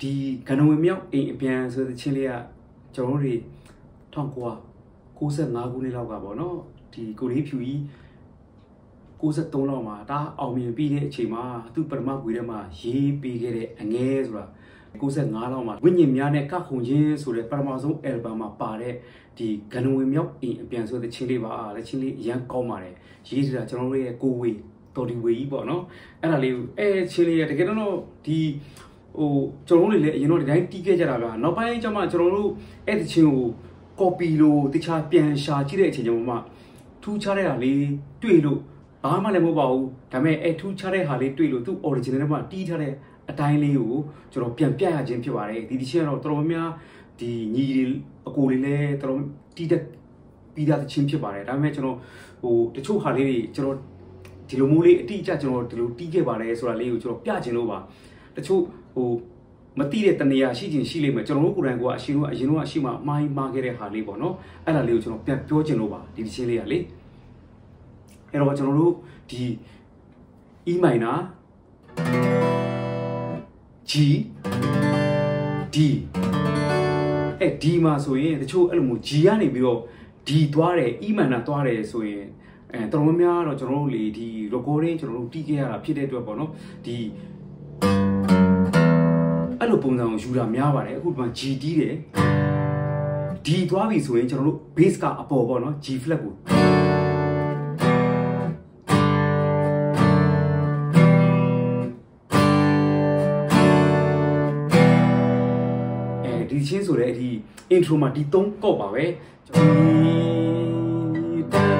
ဒီကနဝင်မြောက်အိမ်အပြန်ဆိုတဲ့ချင်းလေးကကျွန်တော်တို့1995ခုနှစ်လောက်ကပေါ့နော်ဒီကိုလေးဖြူကြီး63လောက်မှာဒါအောင်မြင်ပြီးတဲ့အချိန်မှာသူ့ပရမကွေထဲမှာရေးပေးခဲ့တဲ့အငဲဆိုတာ65လောက်မှာဝိညာဉ်များနဲ့ကခုန်ခြင်းဆိုတဲ့ပထမဆုံး album မှာပါတဲ့ဒီဂနဝင်မြောက်အိမ်အပြန်ဆိုတဲ့ချင်းလေးပါလက်ချင်းလေးအရန်ကောင်းပါတယ်ရေးထားတာကျွန်တော်တို့ရဲ့ကိုဝေတော်ဒီဝေကြီးပေါ့နော်အဲ့ဒါလေးအဲချင်းလေးရတကယ်တော့ဒီ ဟိုကျွန်တော်တို့လည်းအရင်တော့ဒီတိုင်းတီးခဲ့ကြတာဗျာနောက်ပိုင်းကျမှကျွန်တော်တို့အဲ့ဒီချင်းကို copy လို့တခြားပြန်ရှာကြည့်တဲ့အချိန်ကျမှထူးခြားတဲ့ဟာလေးတွေ့လို့ဘာမှလည်းမဟုတ်ပါဘူးဒါပေမဲ့အဲ့ထူးခြားတဲ့ဟာလေးတွေ့လို့သူ့ original မှာတီးထားတဲ့အတိုင်းလေးကိုကျွန်တော်ပြန်ပြရခြင်းဖြစ်ပါတယ်ဒီဒီချင်းကတော့တော်တော်များဒီညီအကိုလေးလည်းတော်တော်တီးတဲ့ပြီးသားချင်းဖြစ်ပါတယ်ဒါပေမဲ့ကျွန်တော်ဟိုတချို့ဟာလေးတွေကျွန်တော်ဒီလိုမျိုးလေးအတိအကျကျွန်တော်ဒီလိုတီးခဲ့ပါတယ်ဆိုတာလေးကိုကျွန်တော်ပြခြင်းလို့ပါတချို့ ဟိုမတိတဲ့တနေရာရှိခြင်းရှိလိမ့်မယ်ကျွန်တော်တို့ကိုယ်တိုင်ကအရှင်တို့ကအရင်တို့ကအရှိမှမှားမှားခဲ့တဲ့ဟာလေးပေါ့နော်အဲ့ဒါလေးကိုကျွန်တော်ပြန်ပြောခြင်းလို့ပါဒီဒီချင်းလေးကလေအဲ့တော့ကျွန်တော်တို့ဒီ E minor G D အဲ့ D မှာဆိုရင်တချို့အဲ့လိုမျိုး G ကနေပြီးတော့ D သွားတယ် E minor သွားတယ်ဆိုရင်အဲတော်တော်များများတော့ကျွန်တော်တို့လေဒီ recording ကျွန်တော်တို့တီးခဲ့ရတာဖြစ်တဲ့အတွက်ပေါ့နော်ဒီ အဲ့လိုပုံစံကိုယူတာများပါတယ်အခုဒီမှာ G တီးတယ် D သွားပြီဆိုရင်ကျွန်တော်တို့ bass ကအပေါ်ပေါ့နော် G flat ကိုအဲဒီချင်းဆိုတဲ့ဒီ intro မှာဒီ3ကော့ပါပဲတာတာတာ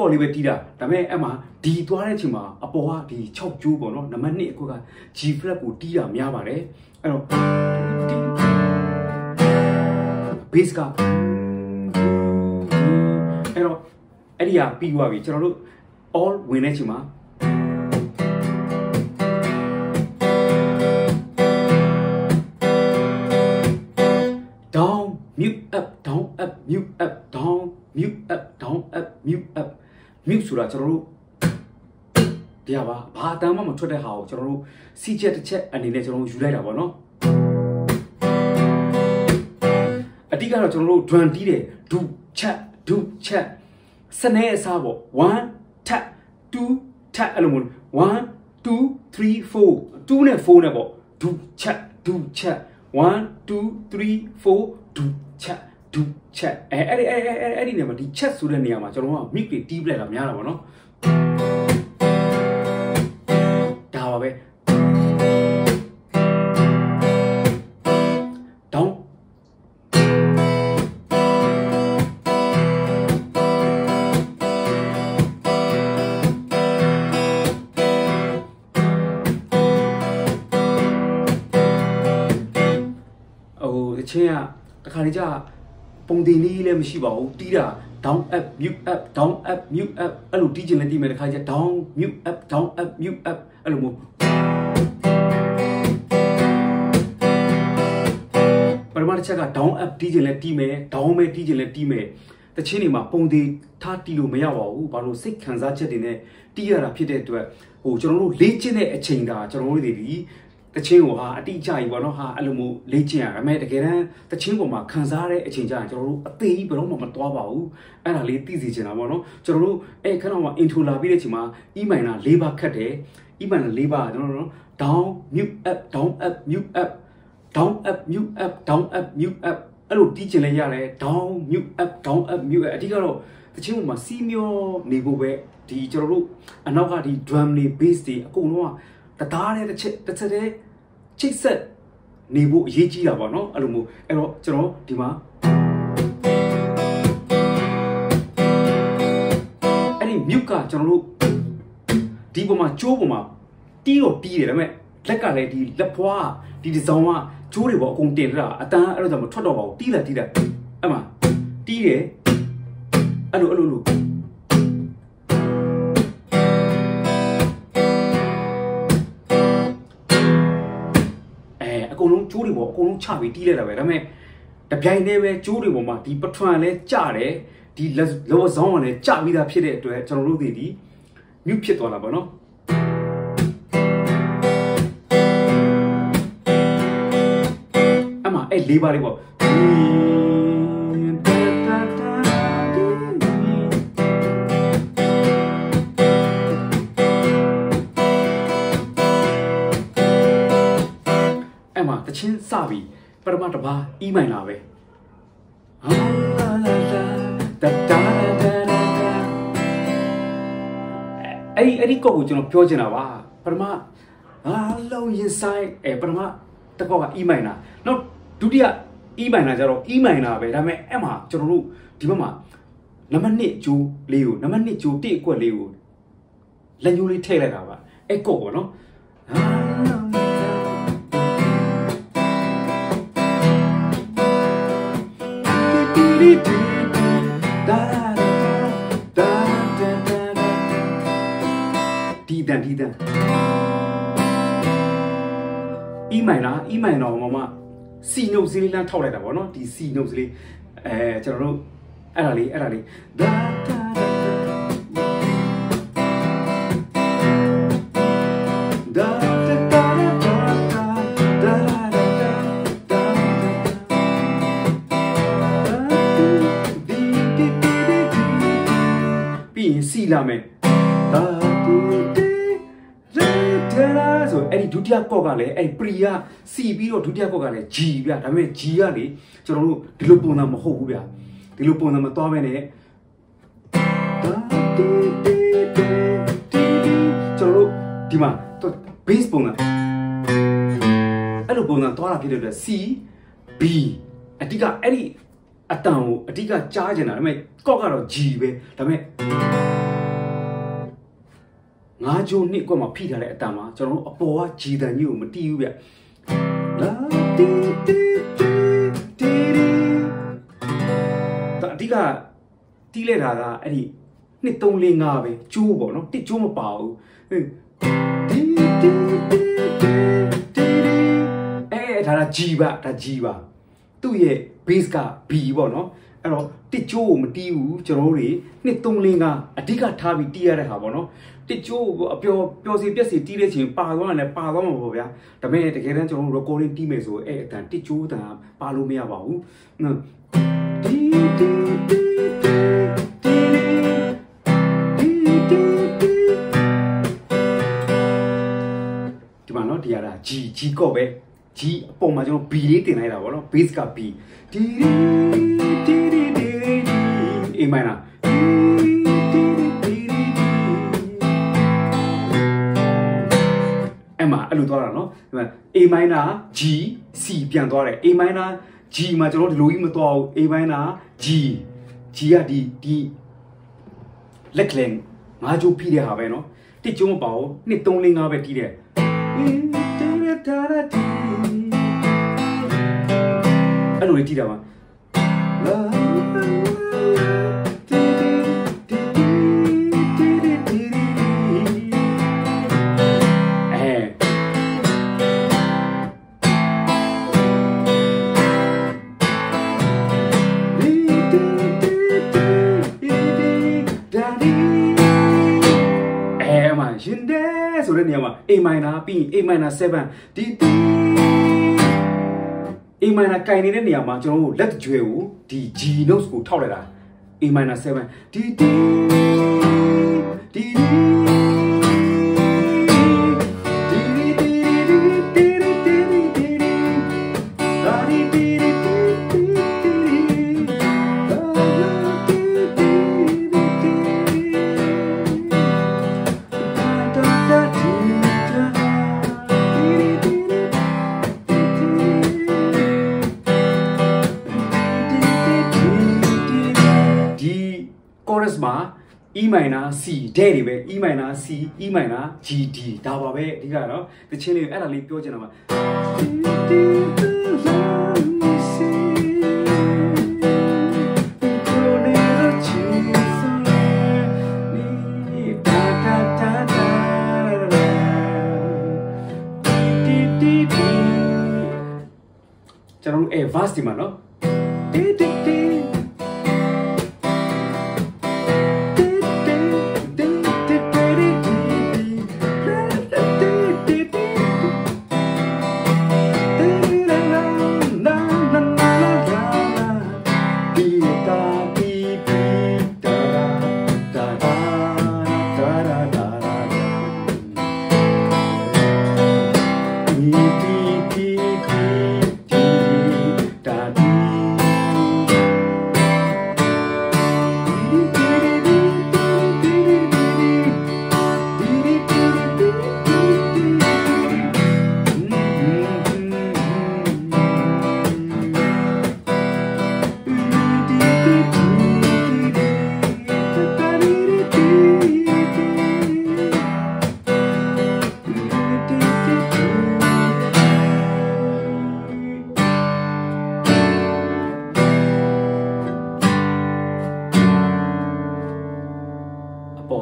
ကော့လေးပဲတီးတာဒါပေမဲ့အဲ့မှာဒီသွားတဲ့အချိန်မှာအပေါ်ကဒီ6ကျိုးပေါ့နော်နံပါတ်1အခုက G flat ကိုတီးတာများပါတယ်အဲ့တော့ base ကအဲ့တော့အဲ့ဒီကပြီးသွားပြီကျွန်တော်တို့ all ဝင်တဲ့အချိန်မှာ mute ဆိုတာကျွန်တော်တို့တရားပါဘာအတမ်းမှမထွက်တဲ့ဟာကိုကျွန်တော်တို့စီချက်တစ်ချက်အနေနဲ့ကျွန်တော်တို့ယူလိုက်တာပေါ့နော်အတိကတော့ကျွန်တော်တို့ drum တီးတယ်ဒူချက်ဒူချက်စနေအစားပေါ့1 tap 2 tap အဲ့လိုမျိုး1 2 3 4 2နဲ့4နဲ့ပေါ့ဒူချက်ဒူချက်1 2 3 4ဒူချက် ဒူချက်အဲအဲ့ဒီအဲ့အဲ့အဲ့ဒီနေရာမှာဒီချက်ဆိုတဲ့နေရာမှာကျွန်တော်က mic တွေတီးပလိုက်တာများတာပေါ့နော်ဒါပါပဲ down ဟိုတချင်းကတခါလေကြာ ပုံတင်လေးလည်းမရှိပါဘူးတီးတာ down up mute up down up mute up အဲ့လိုတီးချင်လည်းတီးမယ်တခါကျ down mute up down up mute up အဲ့လိုမျိုးပရမတ်ချက်က down up တီးချင်လည်းတီးမယ် down ပဲတီးချင်လည်းတီးမယ်တချင်းတွေမှာပုံသေးထားတီးလို့မရပါဘူးဘာလို့စိတ်ခံစားချက်တွေနဲ့တီးရတာဖြစ်တဲ့အတွက်ဟိုကျွန်တော်တို့လေ့ကျင့်တဲ့အချိန်ဒါကျွန်တော်တို့တွေဒီ တချင်းကိုဟာအတိအကျကြီးပေါ့နော်ဟာအဲ့လိုမျိုးလေ့ကျင့်ရအမေတကယ်တမ်းတချင်းပေါ်မှာခံစားတဲ့အချိန်ကျရင်ကျွန်တော်တို့အသေးကြီးဘယ်တော့မှမတွားပါဘူးအဲ့ဒါလေးသိစီချင်တာပေါ့နော်ကျွန်တော်တို့အဲ့ခဏမှာ intro လာပြီးတဲ့အချိန်မှာ e minor ၄ပါခတ်တယ် e minor ၄ပါကျွန်တော်တို့ down mute up down up mute up down up mute up down up mute up အဲ့လိုတီးချင်လဲရတယ် down mute up down up mute up အဓိကတော့တချင်းပေါ်မှာစီမျောနေဖို့ပဲဒီကျွန်တော်တို့အနောက်ကဒီ drum တွေ bass တွေအကုန်လုံးကတသားတဲ့တစ်ချက်တစ်ချက်တဲ့ ချိတ်ဆက်နေဖို့အရေးကြီးတာပေါ့နော်အဲ့လိုမျိုးအဲ့တော့ကျွန်တော်ဒီမှာအဲ့ဒီ mute ကကျွန်တော်တို့ဒီပေါ်မှာကျိုးပေါ်မှာတီးတော့တီးတယ်ဒါပေမဲ့လက်ကလည်းဒီလက်ဖွားဒီဒီဇောင်းကကျိုးတွေပေါ့အကုန်တင်ထားတာအတန်းအဲ့လိုကြောင့်မထွက်တော့ပါဘူးတီးလာတီးလာအဲ့မှာတီးတယ်အဲ့လိုအဲ့လိုလို ကုန်လုံးကျိုးတွေပေါ်အကုန်လုံးချပြီးတီးလိုက်တာပဲဒါပေမဲ့တပြိုင်တည်းပဲကျိုးတွေပေါ်မှာဒီပထွန်လည်းကြတယ်ဒီလောဇောင်းကလည်းကြပြီးသားဖြစ်တဲ့အတွက်ကျွန်တော်တို့တွေဒီမြုပ်ဖြစ်သွားတာပေါ့နော်အမအဲ့လေးပါလေးပေါ့ ချင်းစပြီးပထမတစ်ပါးအီးမိုင်လာပဲဟာလာလာတာတာတာအဲ့ဒီအဲ့ဒီကောက်ကိုကျွန်တော်ပြောချင်တာပါပထမအာလုံးရင်ဆိုင်အဲပထမတကောက်က E minor နောက်ဒုတိယ E minor ကျတော့ E minor ပဲဒါပေမဲ့အဲ့မှာကျွန်တော်တို့ဒီဘက်မှာနံပါတ်1ဂျိုးလေးကိုနံပါတ်2ဂျိုး1အကွက်လေးကိုလက်ညှိုးလေးထည့်လိုက်တာပါအဲ့ကောက်ပေါ့နော် ဒီတန်ဒီတန်အီမိုင်လားအီမိုင်တော့မမစီနုပ်စလေးလမ်းထောက်လိုက်တာပေါ့နော်ဒီစီနုပ်စလေးအဲကျွန်တော်တို့အဲ့ဒါလေးအဲ့ဒါလေးဒါဒါ မယ်ဒါတူတေရေတရာဆိုအဲ့ဒီဒုတိယကော့ကလည်းအဲ့ပရီကစီပြီးတော့ဒုတိယကော့ကလည်း G ဗျဒါပေမဲ့ G ကလေကျွန်တော်တို့ဒီလိုပုံစံမဟုတ်ဘူးဗျဒီလိုပုံစံမသွားပဲနဲ့ဒါတူတေတေတေကျွန်တော်တို့ဒီမှာ base ပုံစံအဲ့လိုပုံစံသွားတာဖြစ်တဲ့အတွက် C B အတိကအဲ့ဒီအတန်ကိုအဓိကကြားကျင်တာဒါပေမဲ့ကော့ကတော့ G ပဲဒါပေမဲ့ ငါးကြိုးနှစ်ကွက်မှာဖိထားတဲ့အတန်မှာကျွန်တော်တို့အပေါ်က G တန်ကြီးကိုမတီးဘူးဗျလာတီတီတီတီဒါအဓိကတီးလိုက်တာကအဲ့ဒီနှစ်3 4 5ပဲကျိုးပေါ့နော်တစ်ကျိုးမပါဘူးတီတီတီတီအဲဒါက G ပါဒါ G ပါသူ့ရဲ့ base က B ပေါ့နော် အဲ့တော့တစ်ကျိုးကိုမတီးဘူးကျွန်တော်တို့တွေနှစ်3 4 5အဓိကထားပြီးတီးရတဲ့ဟာပေါ့နော်တစ်ကျိုးကိုအပျော်ပျော်စီပြက်စီတီးတဲ့ချိန်ပါသွားတယ်ပါသွားမှာပေါ့ဗျာဒါပေမဲ့တကယ်တမ်းကျွန်တော်တို့ recording တီးမယ်ဆိုအဲ့အတန်တစ်ကျိုးတန်ပါလို့မရပါဘူးဒီဒီဒီဒီမှာနော်ဒီရတာ G G ကော့ပဲ G အပေါ်မှာကျွန်တော် B လေးတင်လိုက်တာပေါ့နော် base က B ဒီဒီဒီဒီဒီ A minor အဲ့မှာအဲ့လိုသွားတာနော်ဒီမှာ A minor G C ပြန်သွားတယ် A minor G မှာကျွန်တော်ဒီလိုကြီးမသွားဘူး A minor G G ကဒီဒီလက်ကလင်ငါးကြိုးဖိတဲ့ဟာပဲနော်တစ်ကျုံးမပါဘူးနှစ်3 4 5ပဲတီးတယ်အဲ့လိုလေးတီးတာပါ ဆိုတဲ့နေရာမှာ A minor ပြီးရင် A minor 7ဒီဒီ A minor ကင်နေတဲ့နေရာမှာကျွန်တော်တို့လက်ကြွယ်ကိုဒီ G notes ကိုထောက်လိုက်တာ A minor 7ဒီဒီဒီမှာ minor C တဲ့တွေပဲ E minor C E minor G D ဒါပါပဲအဓိကတော့တချင်းလေးအဲ့ဒါလေးပြောချင်တာပါကျွန်တော်တို့အဲ verse ဒီမှာနော်တီတီတီ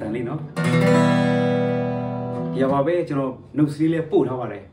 တန်လေးနော်ဒီပါပဲကျွန်တော် notes လေးလေးပို့ထားပါတယ်